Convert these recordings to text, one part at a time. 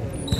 Thank you.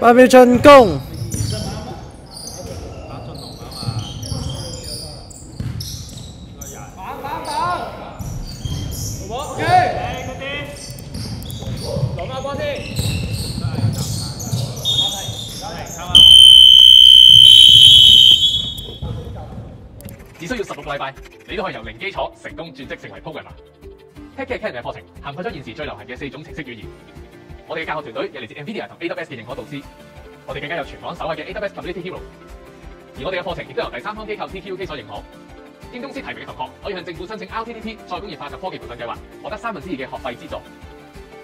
个。八秒进攻，好波，OK。攞翻波先。只需要十六个礼拜，你都可以由零基础成功转职成为 programmer。Tech Academy 嘅课程涵盖咗现时最流行嘅四种程式语言。 我哋嘅教學團隊有嚟自 NVIDIA 同 AWS 嘅認可導師，我哋更加有全港首位嘅 AWS Community Hero。而我哋嘅課程亦都由第三方機構 TQK 所認可。經公司提名嘅同學可以向政府申請 RTTT 再工業化及科技培訓計劃，獲得三分之二嘅學費資助。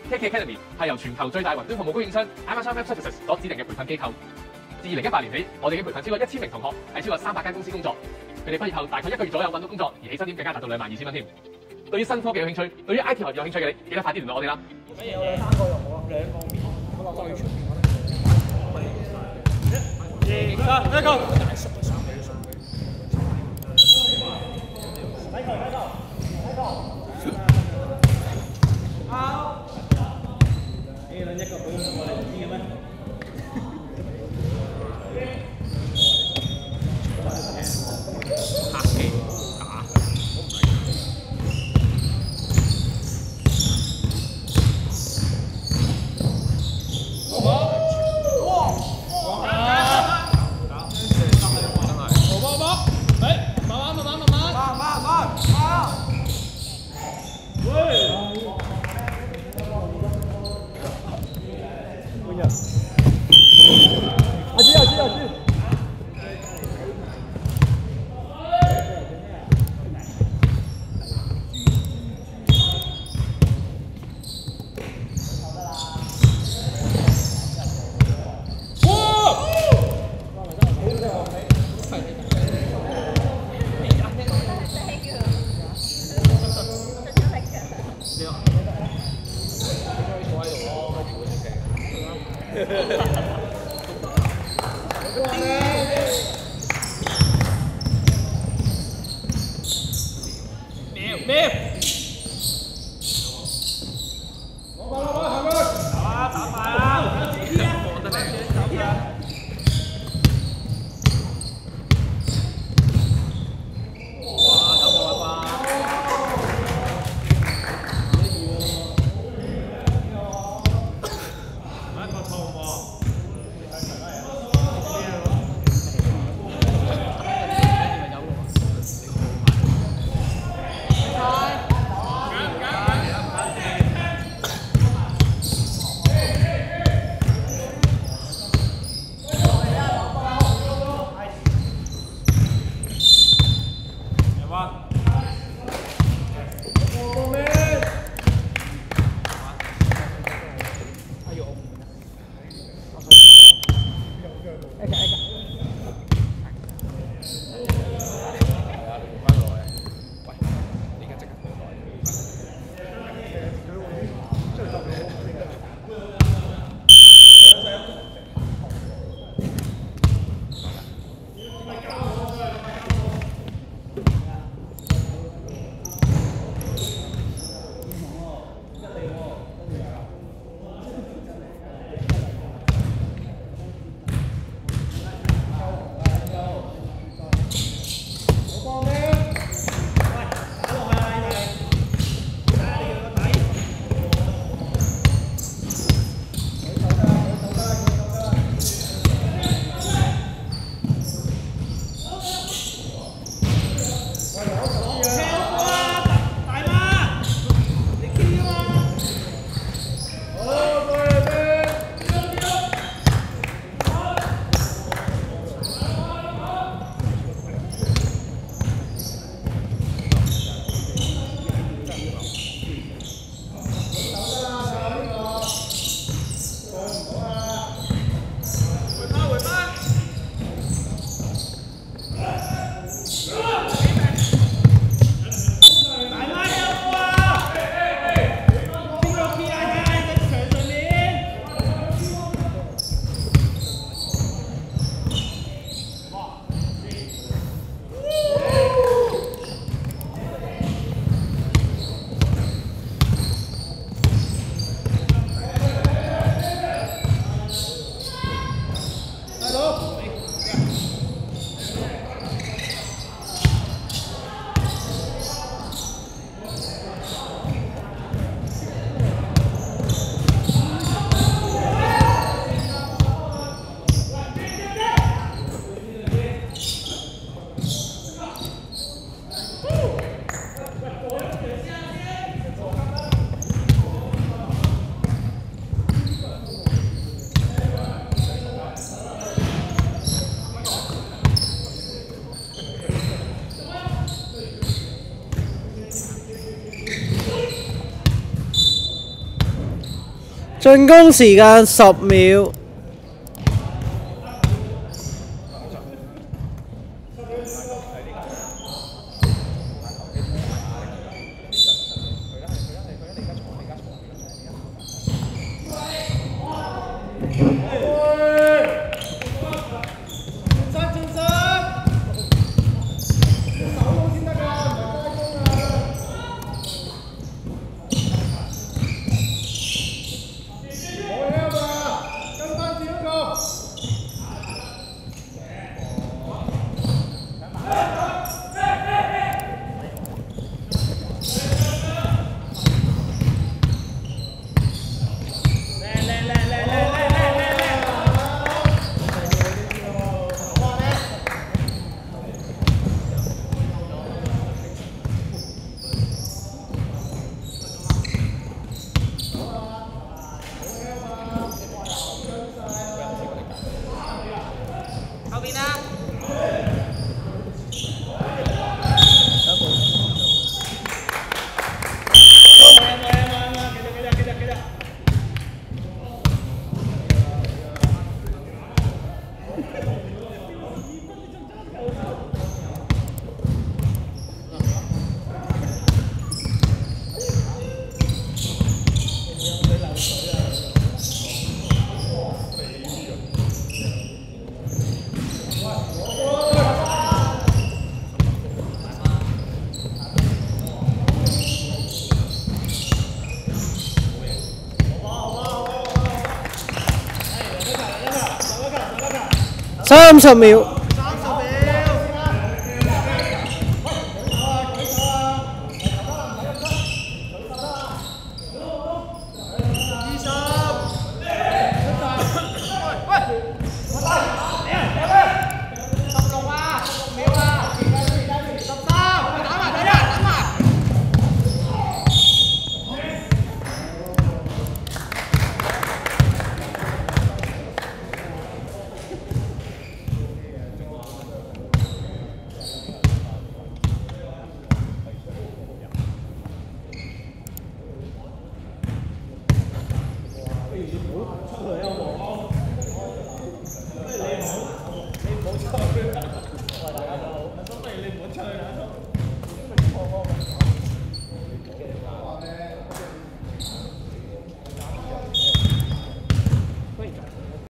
Tech Academy 係由全球最大雲端服務供應商 Amazon Web Services 所指定嘅培訓機構。自二零一八年起，我哋已經培訓超過一千名同學喺超過三百間公司工作。佢哋畢業後大概一個月左右揾到工作，而起薪點更加達到兩萬二千蚊添。對於新科技有興趣，對於 IT 行業有興趣嘅你，記得快啲聯絡我哋啦。二、一個。yes. 进攻时间十秒。Salam Samiu.